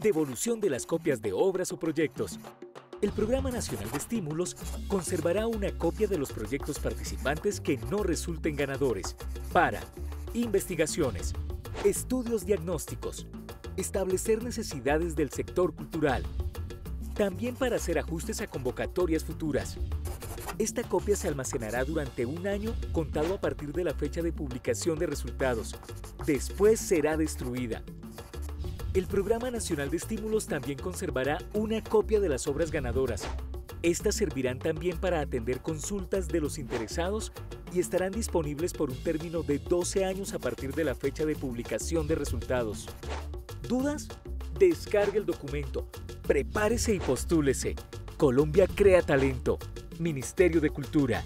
Devolución de las copias de obras o proyectos. El Programa Nacional de Estímulos conservará una copia de los proyectos participantes que no resulten ganadores para investigaciones, estudios diagnósticos, establecer necesidades del sector cultural, también para hacer ajustes a convocatorias futuras. Esta copia se almacenará durante un año contado a partir de la fecha de publicación de resultados. Después será destruida. El Programa Nacional de Estímulos también conservará una copia de las obras ganadoras. Estas servirán también para atender consultas de los interesados y estarán disponibles por un término de 12 años a partir de la fecha de publicación de resultados. ¿Dudas? Descargue el documento, prepárese y postúlese. Colombia Crea Talento, Ministerio de Cultura.